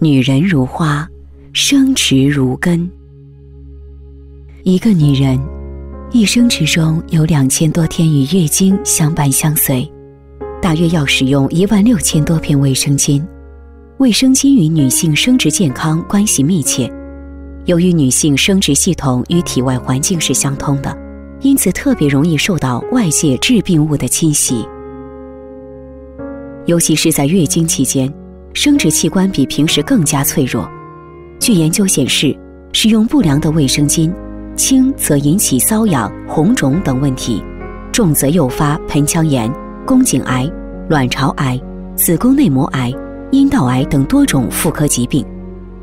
女人如花，生殖如根。一个女人一生之中有两千多天与月经相伴相随，大约要使用一万六千多片卫生巾。卫生巾与女性生殖健康关系密切，由于女性生殖系统与体外环境是相通的，因此特别容易受到外界致病物的侵袭，尤其是在月经期间。生殖器官比平时更加脆弱。据研究显示，使用不良的卫生巾，轻则引起瘙痒、红肿等问题，重则诱发盆腔炎、宫颈癌、卵巢癌、子宫内膜癌、阴道癌等多种妇科疾病。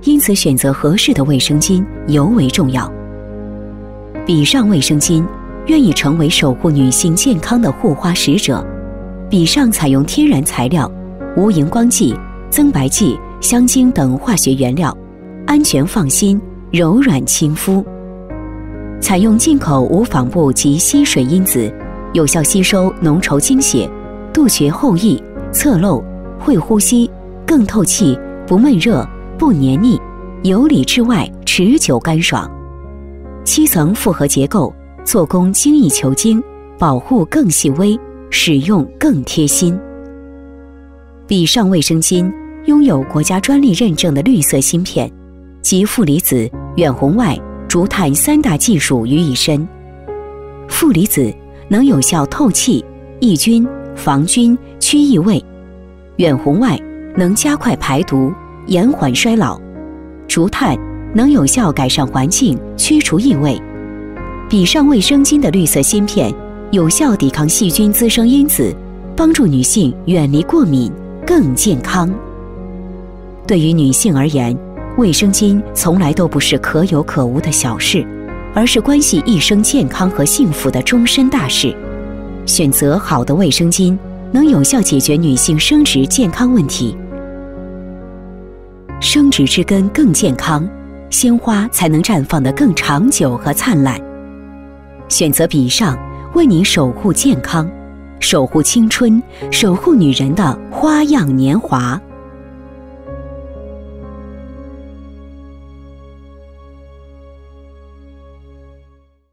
因此，选择合适的卫生巾尤为重要。比上卫生巾愿意成为守护女性健康的护花使者。比上采用天然材料，无荧光剂。增白剂、香精等化学原料，安全放心，柔软亲肤。采用进口无纺布及吸水因子，有效吸收浓稠精血，杜绝后溢、侧漏，会呼吸，更透气，不闷热，不黏腻，由里至外持久干爽。七层复合结构，做工精益求精，保护更细微，使用更贴心。比上卫生巾。拥有国家专利认证的绿色芯片，集负离子、远红外、竹炭三大技术于一身。负离子能有效透气、抑菌、防菌、去异味；远红外能加快排毒、延缓衰老；竹炭能有效改善环境、驱除异味。比上卫生巾的绿色芯片有效抵抗细菌滋生因子，帮助女性远离过敏，更健康。对于女性而言，卫生巾从来都不是可有可无的小事，而是关系一生健康和幸福的终身大事。选择好的卫生巾，能有效解决女性生殖健康问题。生殖之根更健康，鲜花才能绽放得更长久和灿烂。选择比上，为您守护健康，守护青春，守护女人的花样年华。